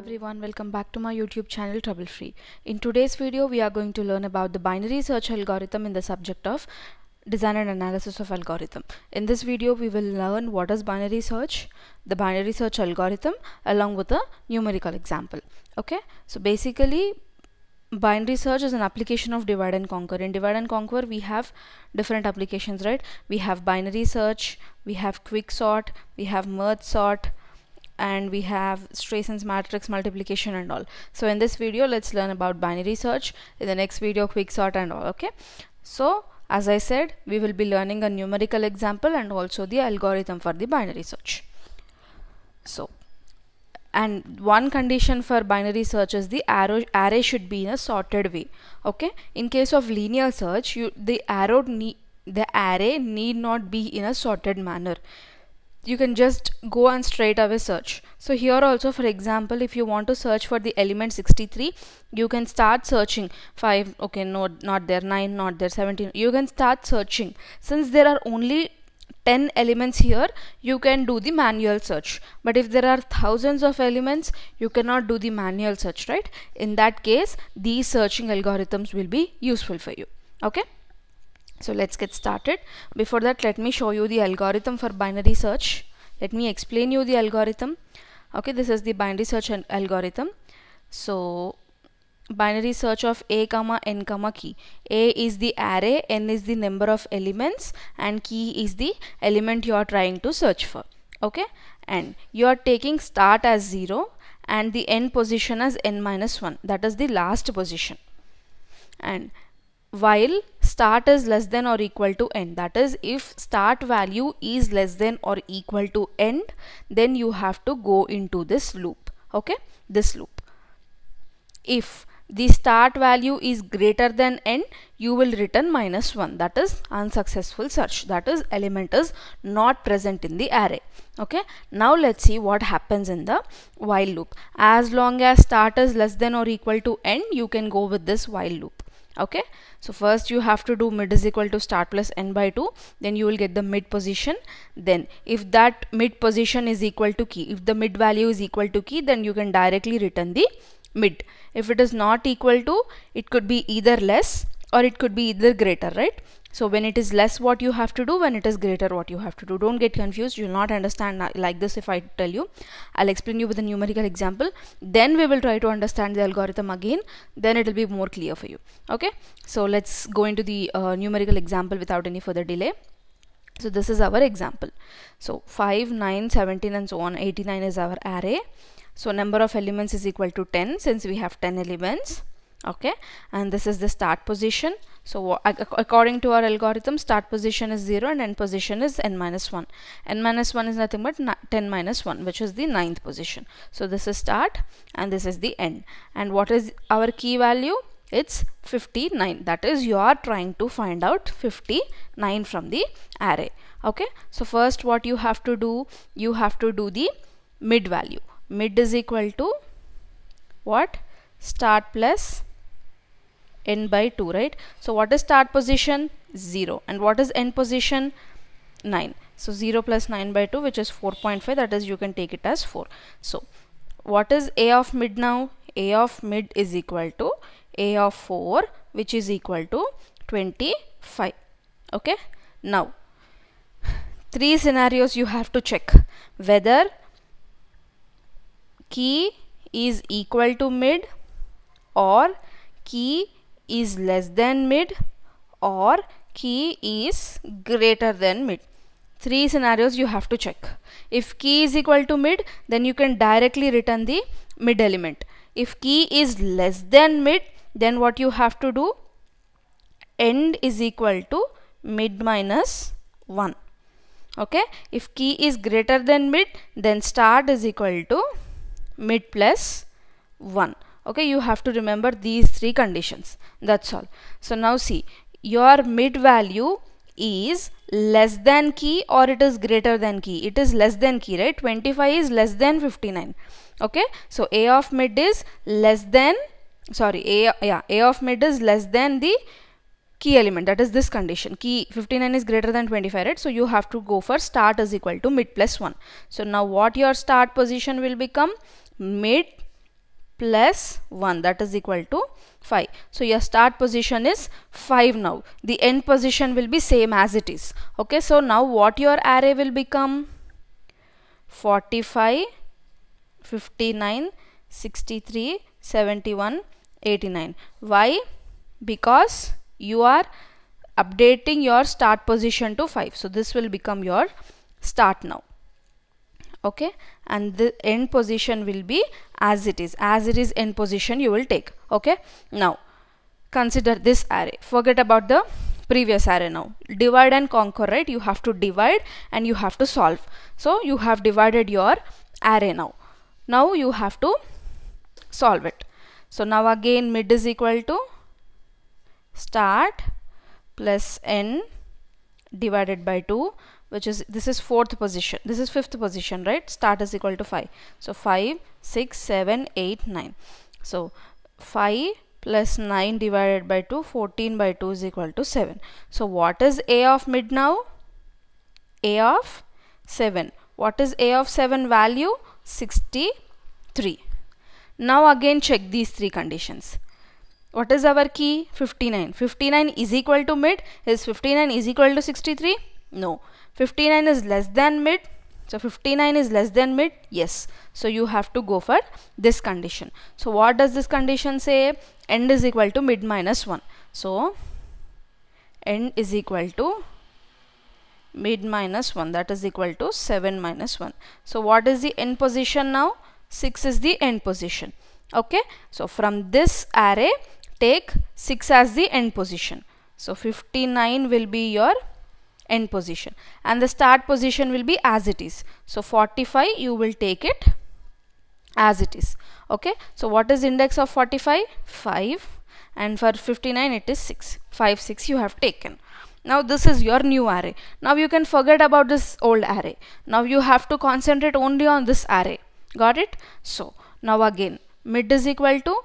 everyone, welcome back to my YouTube channel Trouble Free. In today's video, we are going to learn about the binary search algorithm in the subject of design and analysis of algorithm. In this video, we will learn what is binary search, the binary search algorithm along with a numerical example. Okay, so basically binary search is an application of divide and conquer in divide and conquer we have different applications right we have binary search we have quick sort we have merge sort and we have Strassen's matrix multiplication and all. So in this video let's learn about binary search. In the next video quick sort and all okay? So as I said we will be learning a numerical example and also the algorithm for the binary search. So and one condition for binary search is the arrow array should be in a sorted way okay? In case of linear search you the arrow the array need not be in a sorted manner you can just go and straight away search. So here also for example if you want to search for the element 63 you can start searching 5 okay no not there 9 not there 17 you can start searching. Since there are only 10 elements here you can do the manual search. But if there are thousands of elements you cannot do the manual search right? In that case these searching algorithms will be useful for you. Okay so let's get started. Before that let me show you the algorithm for binary search. Let me explain you the algorithm. Okay this is the binary search algorithm. So binary search of a comma n comma key. A is the array n is the number of elements and key is the element you are trying to search for. Okay? And you are taking start as 0 and the end position as n minus 1 that is the last position. And while start is less than or equal to end that is if start value is less than or equal to end then you have to go into this loop. Okay? This loop. If the start value is greater than n you will return minus 1 that is unsuccessful search. That is element is not present in the array. Okay? Now let's see what happens in the while loop. As long as start is less than or equal to n you can go with this while loop okay? So first you have to do mid is equal to start plus n by 2 then you will get the mid position. Then if that mid position is equal to key if the mid value is equal to key then you can directly return the mid. If it is not equal to it could be either less or it could be either greater right so when it is less what you have to do when it is greater what you have to do. Don't get confused. You will not understand like this if I tell you. I'll explain you with a numerical example. Then we will try to understand the algorithm again. Then it will be more clear for you. Okay? So let's go into the uh, numerical example without any further delay. So this is our example. So 5 9 17 and so on. 89 is our array. So number of elements is equal to 10 since we have 10 elements okay? And this is the start position. So according to our algorithm start position is 0 and end position is n minus 1 n minus 1 is nothing but 10 minus 1 which is the ninth position. So this is start and this is the end. And what is our key value? It's 59 that is you are trying to find out 59 from the array. Okay? So first what you have to do you have to do the mid value. Mid is equal to what? Start plus n by 2 right? So what is start position? 0 and what is end position? 9 so 0 plus 9 by 2 which is 4.5 that is you can take it as 4 so what is a of mid now? A of mid is equal to a of 4 which is equal to 25 okay? Now three scenarios you have to check. Whether key is equal to mid or key is less than mid or key is greater than mid. Three scenarios you have to check. If key is equal to mid then you can directly return the mid element. If key is less than mid then what you have to do? End is equal to mid minus 1 okay? If key is greater than mid then start is equal to mid plus 1 okay you have to remember these three conditions. That's all. So now see your mid value is less than key or it is greater than key? It is less than key right? 25 is less than 59 okay so a of mid is less than sorry a yeah a of mid is less than the key element. That is this condition. Key 59 is greater than 25 right? So you have to go for start is equal to mid plus 1 so now what your start position will become? Mid plus 1 that is equal to 5. So your start position is 5 now. The end position will be same as it is. Okay, so now what your array will become? 45, 59, 63, 71, 89. Why? Because you are updating your start position to 5. So this will become your start now okay and the end position will be as it is. As it is end position you will take. Okay? Now consider this array. Forget about the previous array now. Divide and conquer right? You have to divide and you have to solve. So you have divided your array now. Now you have to solve it. So now again mid is equal to start plus n divided by 2 which is this is fourth position. This is fifth position right? Start is equal to 5 so 5 6 7 8 9 so 5 plus 9 divided by 2 14 by 2 is equal to 7 so what is a of mid now? A of 7 what is a of 7 value? 63 now again check these three conditions. What is our key? 59 59 is equal to mid. Is 59 is equal to 63 no. 59 is less than mid. So 59 is less than mid. Yes. So you have to go for this condition. So what does this condition say? End is equal to mid minus 1 so end is equal to mid minus 1 that is equal to 7 minus 1 so what is the end position now? 6 is the end position. Okay? So from this array take 6 as the end position. So 59 will be your end position. And the start position will be as it is. So 45 you will take it as it is. Okay? So what is index of 45 5 and for 59 it is 6 5 6 you have taken. Now this is your new array. Now you can forget about this old array. Now you have to concentrate only on this array. Got it? So now again mid is equal to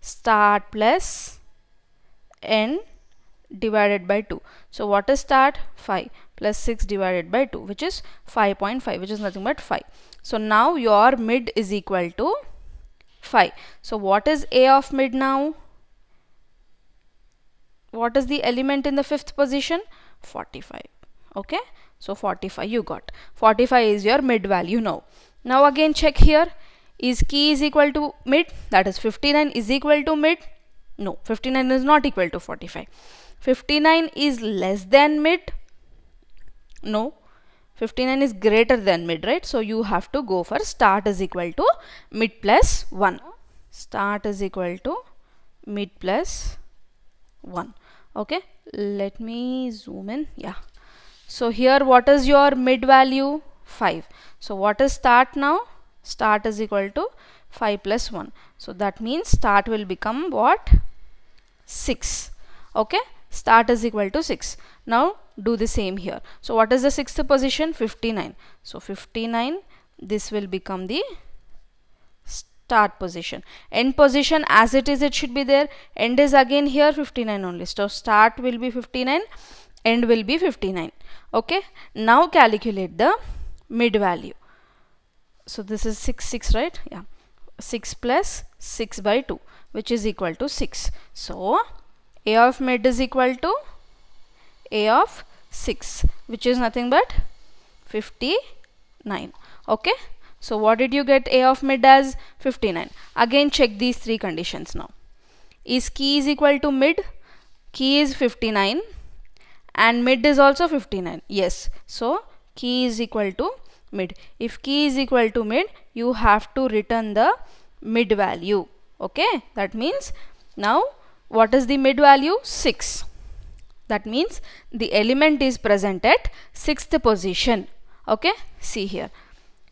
start plus end divided by 2. So what is that? 5 plus 6 divided by 2 which is 5.5 which is nothing but 5. So now your mid is equal to 5. So what is A of mid now? What is the element in the fifth position? 45. Okay. So 45 you got. 45 is your mid value now. Now again check here. Is key is equal to mid? That is 59 is equal to mid? No. 59 is not equal to 45. 59 is less than mid? No. 59 is greater than mid right? So you have to go for start is equal to mid plus 1 start is equal to mid plus 1 okay? Let me zoom in. Yeah. So here what is your mid value? 5 so what is start now? Start is equal to 5 plus 1 so that means start will become what? 6 okay start is equal to 6 now do the same here. So what is the sixth position? 59 so 59 this will become the start position. End position as it is it should be there. End is again here 59 only. So start will be 59 end will be 59 okay? Now calculate the mid value. So this is 6 6 right? Yeah. 6 plus 6 by 2 which is equal to 6 so a of mid is equal to a of 6 which is nothing but 59 okay? So what did you get a of mid as? 59 again check these three conditions now. Is key is equal to mid? Key is 59 and mid is also 59 yes. So key is equal to mid. If key is equal to mid you have to return the mid value. Okay? That means now what is the mid value? 6. That means the element is present at 6th position. Okay, see here.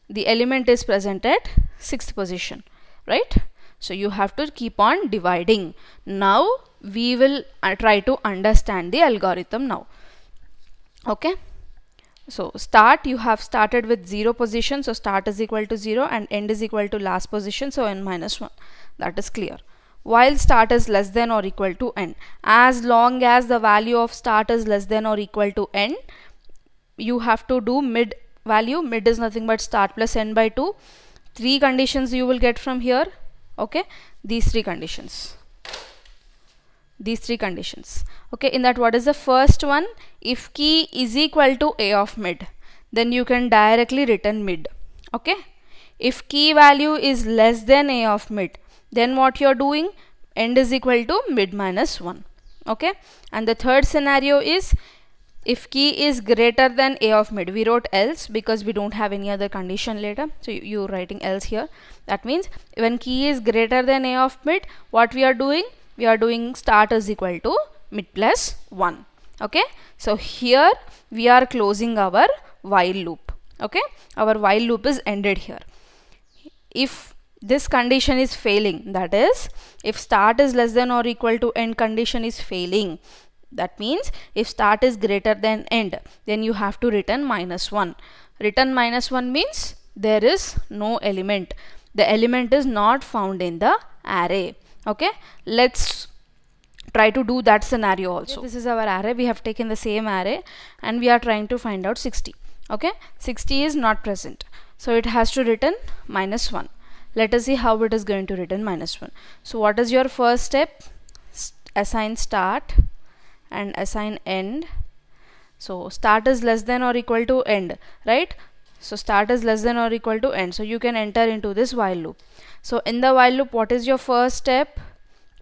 The element is present at 6th position, right? So you have to keep on dividing. Now we will uh, try to understand the algorithm now. Okay. So start you have started with 0 position. So start is equal to 0 and end is equal to last position. So n minus 1. That is clear while start is less than or equal to n. As long as the value of start is less than or equal to n, you have to do mid value. Mid is nothing but start plus n by 2. three conditions you will get from here. Okay? These three conditions. These three conditions. Okay? In that what is the first one? If key is equal to a of mid then you can directly return mid. Okay? If key value is less than a of mid then what you're doing? End is equal to mid minus 1 okay? And the third scenario is if key is greater than a of mid we wrote else because we don't have any other condition later. So you, you're writing else here. That means when key is greater than a of mid what we are doing? We are doing start is equal to mid plus 1 okay? So here we are closing our while loop. Okay? Our while loop is ended here. If this condition is failing. That is if start is less than or equal to end condition is failing. That means if start is greater than end then you have to return minus 1 return minus 1 means there is no element. The element is not found in the array. Okay? Let's try to do that scenario also. This is our array. We have taken the same array and we are trying to find out 60 okay? 60 is not present. So it has to return minus 1 let us see how it is going to return minus 1 so what is your first step? Assign start and assign end. So start is less than or equal to end right? So start is less than or equal to end. So you can enter into this while loop. So in the while loop what is your first step?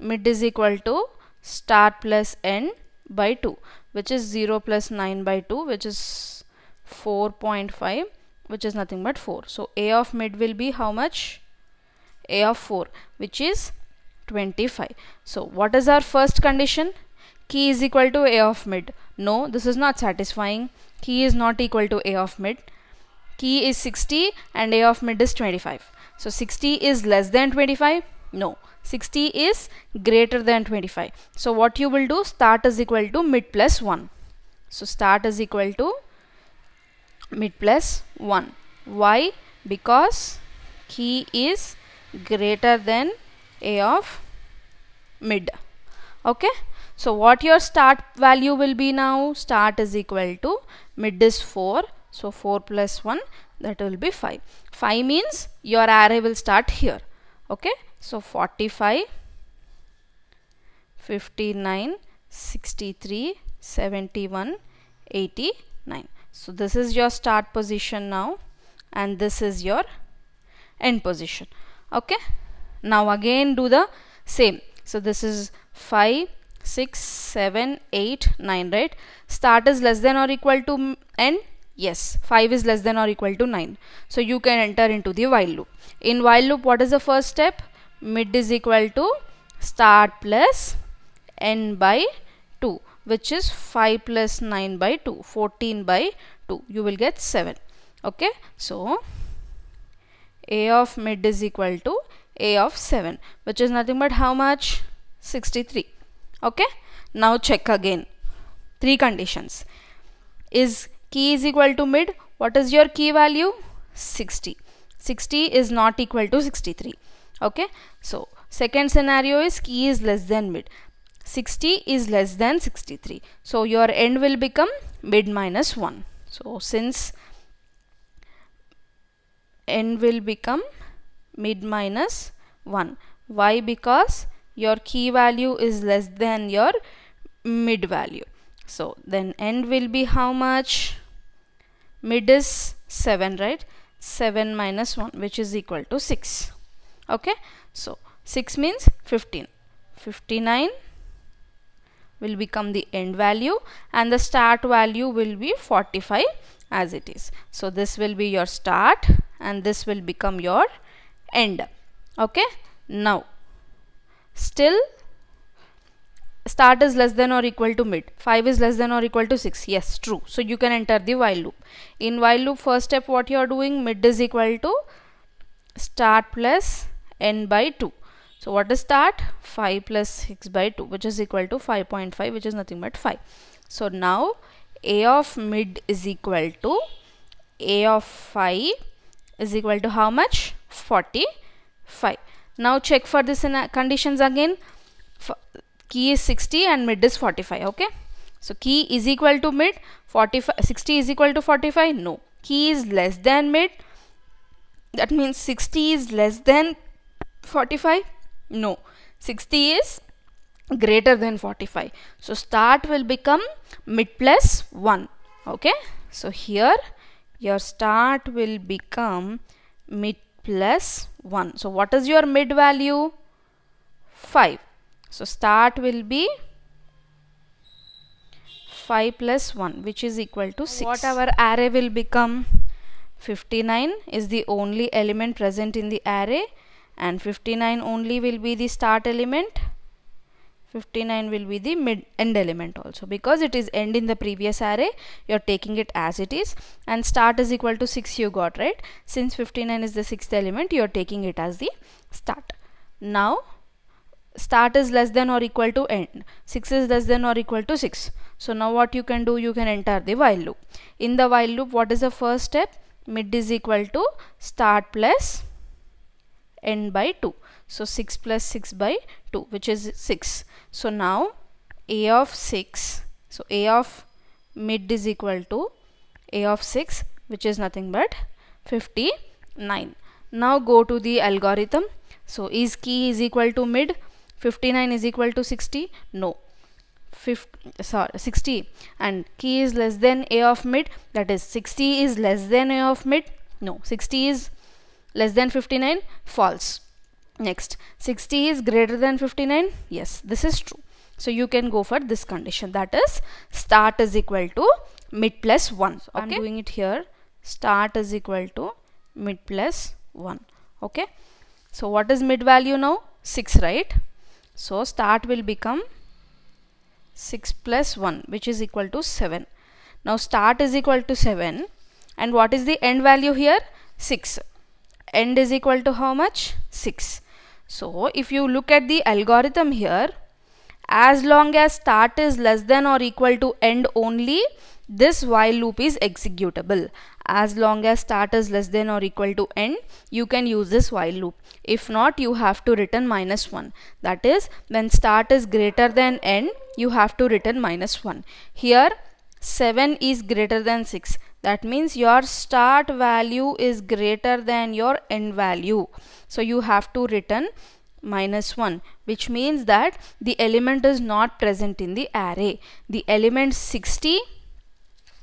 Mid is equal to start plus end by 2 which is 0 plus 9 by 2 which is 4.5 which is nothing but 4 so a of mid will be how much a of 4 which is 25 so what is our first condition? Key is equal to a of mid. No this is not satisfying. Key is not equal to a of mid. Key is 60 and a of mid is 25 so 60 is less than 25 no. 60 is greater than 25 so what you will do? Start is equal to mid plus 1 so start is equal to mid plus 1 why? Because key is greater than a of mid okay so what your start value will be now? Start is equal to mid is 4. So 4 plus 1 that will be 5. 5 means your array will start here. Okay. So 45, 59, 63, 71, 89. So this is your start position now and this is your end position. Okay. Now again do the same. So this is 5, 6, 7, 8, 9, right? Start is less than or equal to n? Yes, 5 is less than or equal to 9. So you can enter into the while loop. In while loop, what is the first step? Mid is equal to start plus n by 2 which is 5 plus 9 by 2 14 by 2 you will get 7 okay so a of mid is equal to a of 7 which is nothing but how much? 63 okay? Now check again. Three conditions. Is key is equal to mid? What is your key value? 60 60 is not equal to 63 okay? So second scenario is key is less than mid. 60 is less than 63 so your end will become mid minus 1 so since end will become mid minus 1 why? Because your key value is less than your mid value. So then end will be how much? Mid is 7 right? 7 minus 1 which is equal to 6 okay? So 6 means 15 59 will become the end value and the start value will be 45 as it is. So this will be your start and this will become your end. Okay? Now still start is less than or equal to mid. 5 is less than or equal to 6 yes true. So you can enter the while loop. In while loop first step what you are doing? Mid is equal to start plus n by 2 so what is start? 5 plus 6 by 2 which is equal to 5.5 which is nothing but 5 so now a of mid is equal to a of 5 is equal to how much? 45 now check for this in uh, conditions again. Key is 60 and mid is 45 okay? So key is equal to mid 45 60 is equal to 45 no. Key is less than mid. That means 60 is less than 45 no. 60 is greater than 45 so start will become mid plus 1 okay? So here your start will become mid plus 1 so what is your mid value? 5 so start will be 5 plus 1 which is equal to 6 what our array will become? 59 is the only element present in the array and 59 only will be the start element 59 will be the mid end element also. Because it is end in the previous array you're taking it as it is. And start is equal to 6 you got right? Since 59 is the sixth element you're taking it as the start. Now start is less than or equal to end. 6 is less than or equal to 6 so now what you can do you can enter the while loop. In the while loop what is the first step? Mid is equal to start plus end by 2 so 6 plus 6 by 2 which is 6. So now a of 6 so a of mid is equal to a of 6 which is nothing but 59. Now go to the algorithm. So is key is equal to mid? 59 is equal to 60 no. 50, sorry 60 and key is less than a of mid? That is 60 is less than a of mid? No. 60 is less than 59 false Next, 60 is greater than 59. Yes, this is true. So you can go for this condition that is start is equal to mid plus 1. So okay. I'm doing it here. Start is equal to mid plus 1. Okay. So what is mid value now? 6 right. So start will become 6 plus 1 which is equal to 7. Now start is equal to 7 and what is the end value here? 6. End is equal to how much? 6. So if you look at the algorithm here, as long as start is less than or equal to end only, this while loop is executable. As long as start is less than or equal to end, you can use this while loop. If not, you have to return minus 1. That is, when start is greater than end, you have to return minus 1. Here, 7 is greater than 6 that means your start value is greater than your end value so you have to return minus 1 which means that the element is not present in the array. The element 60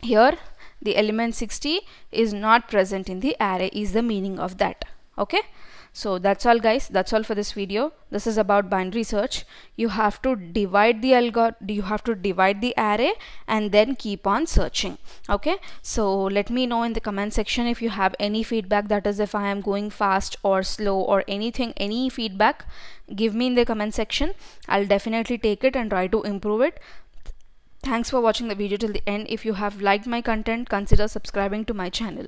here the element 60 is not present in the array is the meaning of that. Okay so that's all guys. That's all for this video. This is about binary search you have to divide the algorithm you have to divide the array and then keep on searching. Okay? So let me know in the comment section if you have any feedback. That is if I am going fast or slow or anything any feedback give me in the comment section. I'll definitely take it and try to improve it. Thanks for watching the video till the end. If you have liked my content, consider subscribing to my channel.